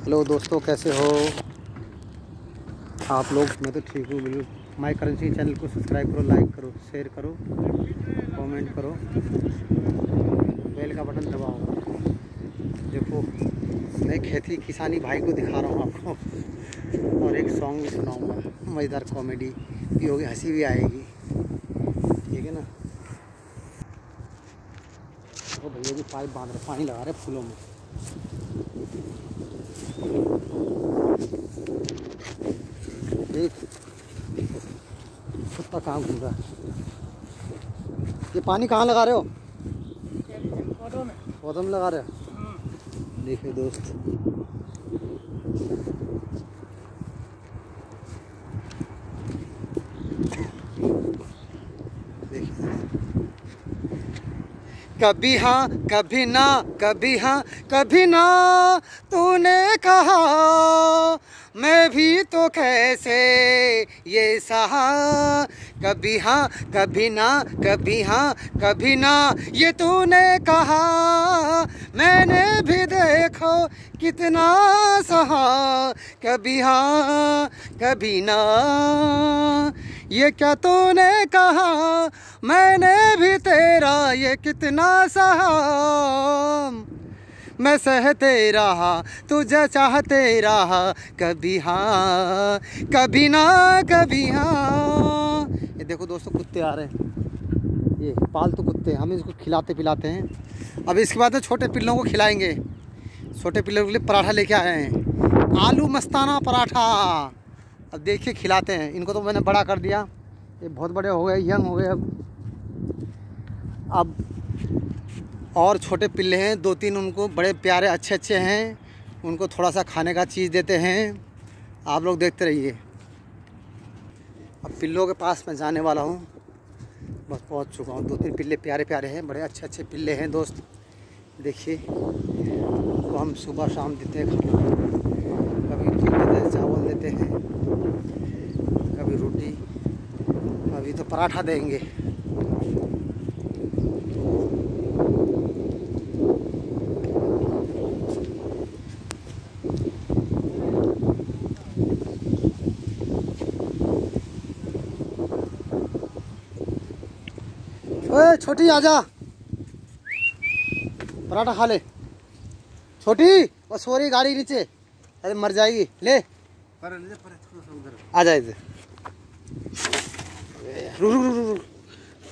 Hello दोस्तों, कैसे हो? आप लोग, मैं तो ठीक हूँ, बिल्कुल। माई करेंसी चैनल को सब्सक्राइब करो लाइक करो शेयर करो कमेंट करो। बेल का बटन दबाओ। देखो, मैं खेती, किसानी भाई को दिखा रहा हूँ आपको। और एक सॉन्ग भी सुनाऊँगा। मज़ेदार कॉमेडी भी होगी, हँसी भी आएगी। ठीक है ना? देखो, भैया जी, पाइप बाँध रहे पानी लगा रहे फूलों में। देख। कुत्ता कहाँ घूम रहा है? ये पानी कहाँ लगा रहे हो? पौधों में। लगा रहे हो? देखिए दोस्त। देखिए कभी हाँ कभी ना, कभी हाँ कभी ना तूने कहा। मैं भी तो कैसे ये सहा। कभी हाँ कभी ना, कभी हाँ कभी ना ये तूने कहा। मैंने भी देखो कितना सहा। कभी हाँ कभी ना, ये क्या तूने कहा? मैंने भी तेरा ये कितना सहा मैं सहते रहा तुझे चाहते रहा कभी हाँ कभी ना, कभी हाँ। ये देखो दोस्तों, कुत्ते आ रहे हैं। ये पालतू कुत्ते, हम इसको खिलाते पिलाते हैं। अब इसके बाद में छोटे पिल्लों को खिलाएँगे। छोटे पिल्लों के लिए पराठा लेके आए हैं। आलू मस्ताना पराठा। अब देखिए, खिलाते हैं। इनको तो मैंने बड़ा कर दिया। ये बहुत बड़े हो गए, यंग हो गए अब। अब और छोटे पिल्ले हैं दो तीन उनको बड़े प्यारे अच्छे अच्छे हैं। उनको थोड़ा सा खाने का चीज़ देते हैं। आप लोग देखते रहिए। अब पिल्लों के पास मैं जाने वाला हूँ। बस पहुँच चुका हूँ। दो तीन पिल्ले प्यारे प्यारे हैं, बड़े अच्छे अच्छे पिल्ले हैं, दोस्त। देखिए तो हम सुबह शाम देते हैं खाना। कभी दूध देते हैं, चावल देते हैं। कभी रोटी। अभी तो पराठा देंगे। ओए, छोटी आजा पराठा खा ले। छोटी, वो सोरी, गाड़ी नीचे। अरे, मर जाएगी। ले। आ जाए इधर। रुक रुक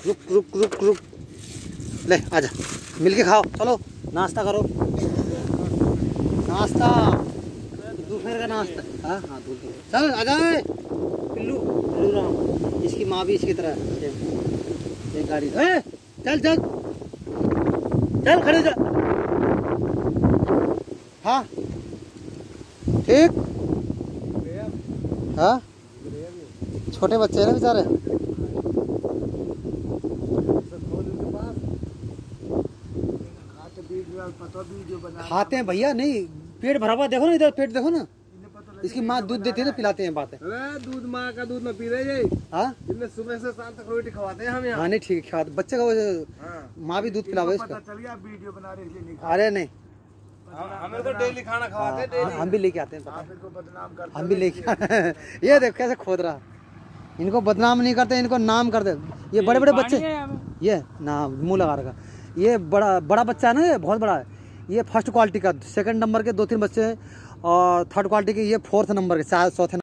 रुक रुक। रुक रुक रुक ले आजा मिल के खाओ। चलो, नाश्ता करो। नाश्ता। दोपहर का नाश्ता। हाँ हाँ चल आजा पिल्लू पिल्लू राम इसकी माँ भी इसकी तरह गाड़ी। ए, चल चल। चल खड़े जा। हाँ। ठीक। हाँ। छोटे बच्चे ना बेचारे। खाते हैं भैया नहीं पेट भरा हुआ देखो ना इधर पेट देखो ना। इसकी माँ दूध देती है ना पिलाते हैं बातें। अरे दूध माँ का दूध न पी रहे हाँ? सुबह से शाम तक रोटी खवाते हैं हम यहाँ। हाँ नहीं ठीक है खिलाते बच्चे का हाँ। माँ भी दूध पिलावे इसका। वीडियो बना रहे अरे नहीं। हमें तो डेली खाना खवाते हैं हाँ, हम भी लेके आते हैं पता हम भी लेके ये देख कैसे खोद रहा। इनको बदनाम नहीं करते इनको नाम करते ये बड़े बड़े बच्चे ये नाम मुँह लगा रखा। ये बड़ा बड़ा बच्चा है ना ये बहुत बड़ा है। ये फ़र्स्ट क्वालिटी का सेकंड नंबर के दो तीन बच्चे हैं। और थर्ड क्वालिटी की ये फोर्थ नंबर के चौथे